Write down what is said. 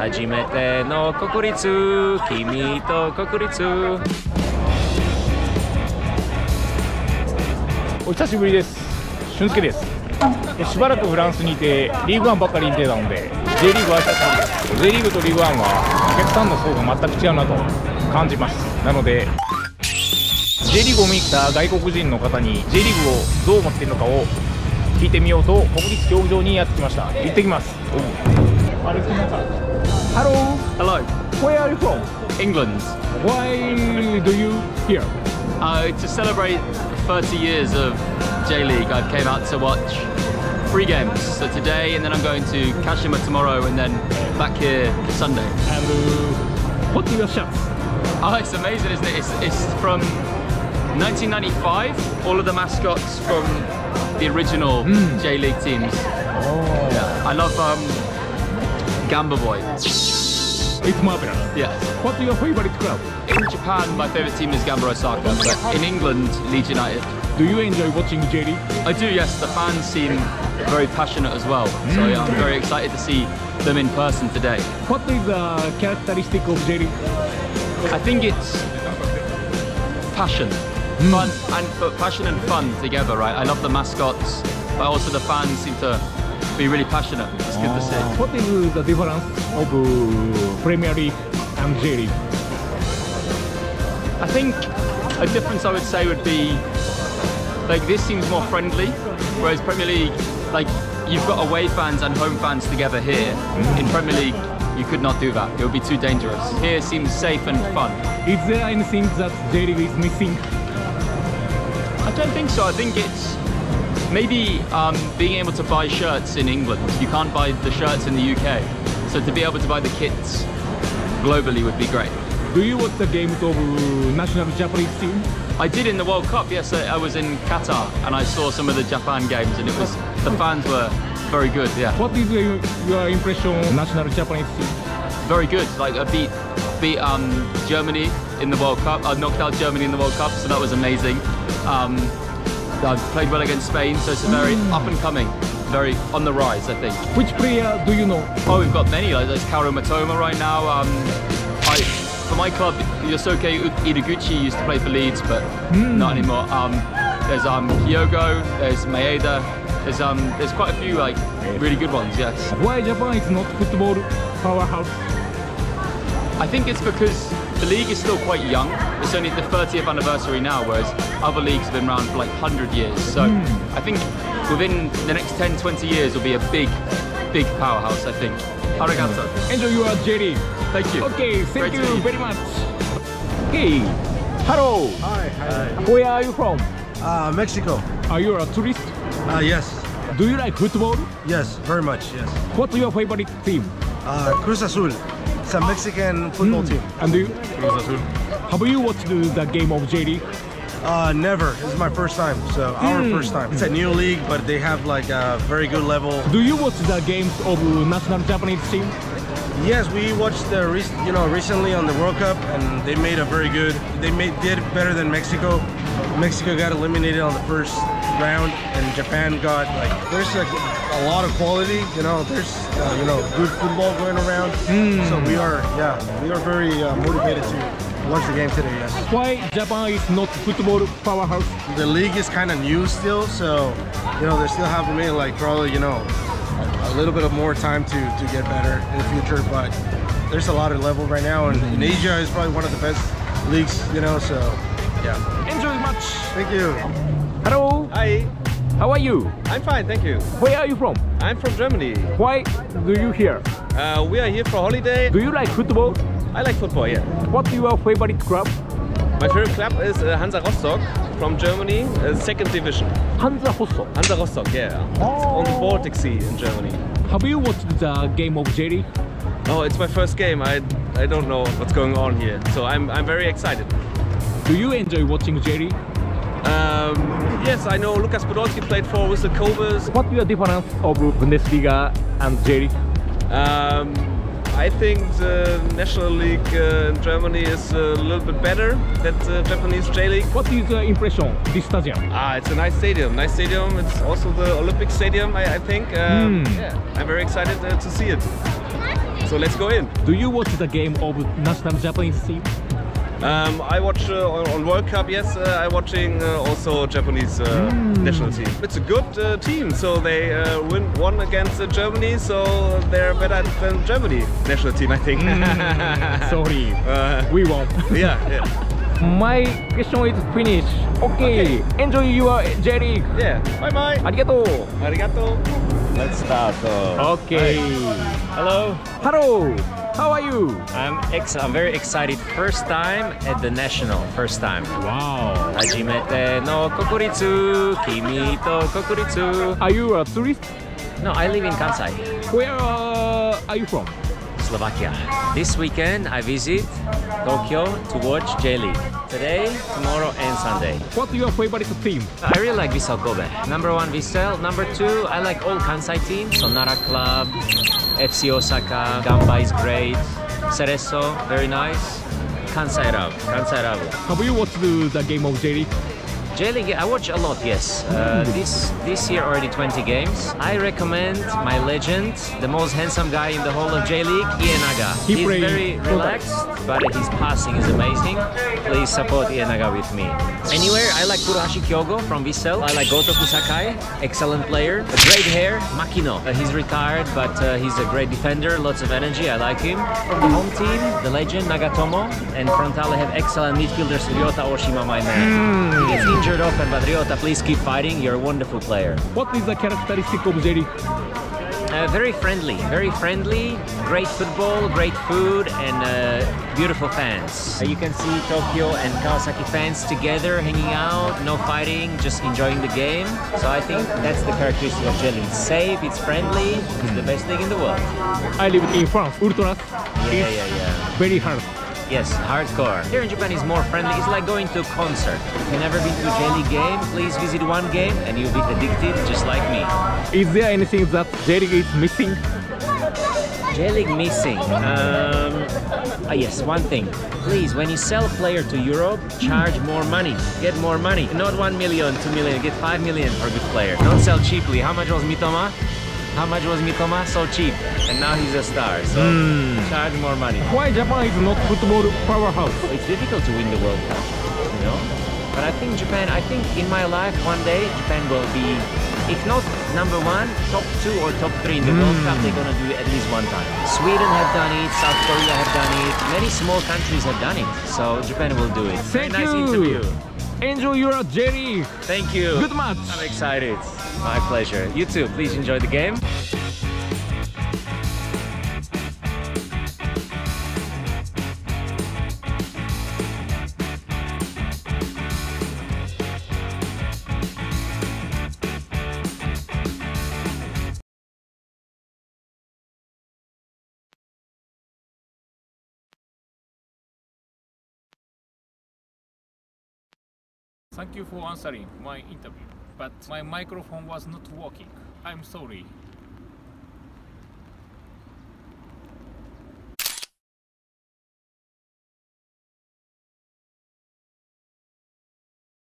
初めての国立。君と国立。お久しぶりです。俊介です。えしばらくフランスにいてリーグワンばっかり見てたので J リーグは久しぶりです J リーグとリーグワンはお客さんの層が全く違うなと感じます。なので J リーグを見に来た外国人の方に J リーグをどう思っているのかを聞いてみようと国立競技場にやってきました。行ってきます Hello Hello Where are you from? England Why do you here? uh, to celebrate 30 years of J League I came out to watch three games so today and then I'm going to Kashima tomorrow and then back here Sunday And uh, what are your shots? Oh, it's amazing, isn't it? It's, it's from 1995. All of the mascots from the original J League teams. Oh, Yeah, I love um, Gamba Boy. it's marvelous. Yeah. What's your favorite club? In Japan, my favorite team is Gamba Osaka, but in England, Leeds United. Do you enjoy watching J League? I do, yes. The fans seem very passionate as well. So yeah, I'm mm. very excited to see them in person today. What is the characteristic of J League? I think it's passion, mm. fun, and passion and fun together, right? I love the mascots, but also the fans seem to be really passionate. It's good to see. What is the difference of uh, Premier League and J League? I think a difference I would say would be like this seems more friendly, whereas Premier League, like you've got away fans and home fans together here. In Premier League, you could not do that. It would be too dangerous. Here seems safe and fun. Is there anything that J League is missing? I don't think so. I think it's maybe um, being able to buy shirts in England. You can't buy the shirts in the UK. So to be able to buy the kits globally would be great. Do you watch the games of uh, national Japanese team? I did in the World Cup. Yes, I I was in Qatar and I saw some of the Japan games, and it was the fans were very good. Yeah, What is your, your impression of national Japanese team? very good. Like I beat beat um, Germany in the World Cup. I knocked out Germany in the World Cup, so that was amazing. Um, I played well against Spain, so it's a very up and coming, very on the rise. I think. Which player do you know? Oh, we've got many. Like there's Kaoru Mitoma right now. Um, I, for my club, Yosuke Ideguchi used to play for Leeds, but not anymore. Um, there's um, Kyogo, there's Maeda, there's um, there's quite a few like really good ones. Yes, Why Japan is not football powerhouse? I think it's because the league is still quite young. It's only the 30th anniversary now, whereas other leagues have been around for like 100 years. So I think within the next 10, 20 years it will be a big, big powerhouse. I think. Arigato. Enjoy your J League. Thank you. Okay, thank to you very much. Hey, hello. Hi, hi. Where are you from? Uh, Mexico. Are you a tourist? Uh, yes, Do you like football? yes, very much, yes. What's your favorite team? Uh, Cruz Azul. It's a Mexican football team. And you? Have you watched the game of J League? Uh, never. This is my first time, so our first time. It's a new league, but they have like a very good level. Do you watch the games of national Japanese team? Yes, we watched the rec- you know recently on the World Cup, and they made a very good. They made did better than Mexico. Mexico got eliminated on the first round, and Japan got like there's like a lot of quality. You know, there's uh, you know good football going around. So we are yeah we are very uh, motivated to watch the game today. Yes. Why Japan is not football powerhouse? the league is kind of new still, so you know they still have maybe like probably you know a little bit of more time to to get better in the future. But there's a lot of level right now, and, and Asia is probably one of the best leagues. You know, so yeah. Enjoy much. Thank you. Hello. Hi, How are you? I'm fine, thank you. Where are you from? I'm from Germany. Why do you here? Uh, we are here for holiday. Do you like football? I like football, yeah. What's your favorite club? My favorite club is uh, Hansa Rostock from Germany, uh, second division. Hansa Rostock. Hansa Rostock, yeah. It's on the Baltic Sea in Germany. Have you watched the game of Jerry? Oh, it's my first game. I I don't know what's going on here, so I'm I'm very excited. Do you enjoy watching J League? Um, yes, I know Lukas Podolski played for with the Cobras. What's your difference of Bundesliga and J League? Um, I think the National League uh, in Germany is a little bit better than the Japanese J League. What is the impression this stadium? Ah, it's a nice stadium. Nice stadium. It's also the Olympic Stadium, I, I think. Um, Hmm. Yeah, I'm very excited uh, to see it. So let's go in. Do you watch the game of national Japanese team? Um, I watch uh, on World Cup, yes, uh, I'm watching uh, also Japanese mm. national team. It's a good team, so they win, won against Germany, so they're better than Germany national team, I think. Mm. Sorry, we won. yeah. yeah. my question is finished. Okay. okay. Enjoy your J League. Yeah. Bye bye. Arigato. Arigato. Let's start. Uh, okay. Hi. Hello. Hello. How are you? I'm ex I'm very excited. First time at the national. First time. Wow. Hajimete no kokuritsu, kimi to kokuritsu. Are you a tourist? No, I live in Kansai. Where uh, are you from? Slovakia. This weekend I visit Tokyo to watch J League. Today, tomorrow, and Sunday. What's your favorite team? I really like Vissel Kobe. Number one, Vissel. Number two, I like all Kansai teams. Sonara Club, FC Osaka, Gamba is great. Cerezo, very nice. Kansai Rab, Kansai Rab. Have you watched the, game of J League? J League, I watch a lot. Yes, uh, this this year already 20 games. I recommend my legend, the most handsome guy in the whole of J League, Ienaga. He He's played very relaxed, but his passing is amazing. Please support Ienaga with me. Anywhere, I like Furuhashi Kyogo from Vissel. I like Gotoku Sakai, excellent player. A great hair, Makino. Uh, he's retired, but uh, he's a great defender, lots of energy. I like him. From the home team, the legend Nagatomo, and frontale have excellent midfielders Ryota Oshima, my man. He injured often, but please keep fighting. You're a wonderful player. What is the characteristic of J Uh, very friendly, very friendly. Great football, great food, and uh, beautiful fans. Uh, you can see Tokyo and Kawasaki fans together, hanging out, no fighting, just enjoying the game. So I think that's the characteristic of Jelly. It's safe, it's friendly, it's the best league in the world. I live in France. Ultras Yeah, yeah, yeah. very hard. Yes, hardcore. Here in Japan is more friendly. It's like going to a concert. If you've never been to a J League game, please visit one game and you'll be addicted just like me. Is there anything that J League is missing? J League missing. Um, ah, yes, one thing. Please, when you sell a player to Europe, charge more money. Get more money. Not 1 million, 2 million. Get 5 million for a good player. Don't sell cheaply. How much was Mitoma? How much was Mitoma? So cheap. And now he's a star. So hmm. charge more money. Why Japan is not football powerhouse? It's difficult to win the World Cup, you know? But I think Japan, I think in my life one day Japan will be, if not number one, top two or top three in the World Cup. Hmm. They're gonna do it at least one time. Sweden have done it, South Korea have done it, many small countries have done it. So Japan will do it. Very Thank nice you. interview. Enjoy your J League. Thank you. Good match. I'm excited. My pleasure. You too. Please enjoy the game. Thank you for answering my interview, but my microphone was not working. I'm sorry.